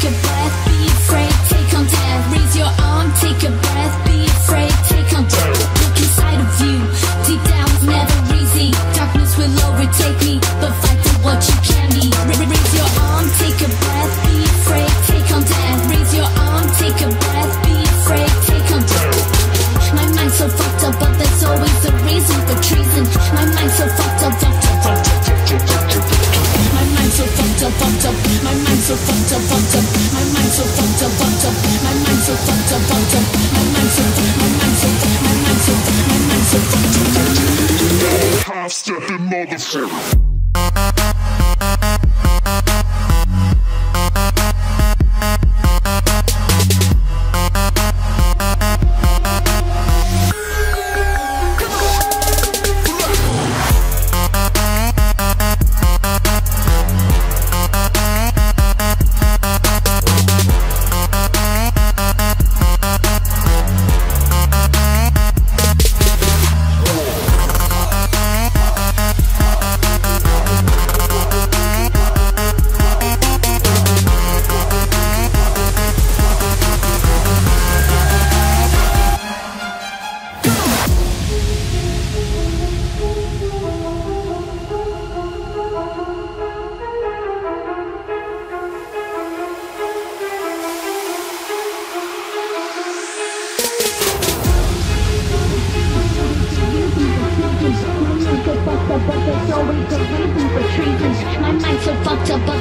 take a breath. my so fucked up, fucked up, my so fucked up, fucked up, my so fucked, my so fucked, my so fucked up. Half stepping motherfucker. But there's always a reason for treason. My mind's so fucked up, but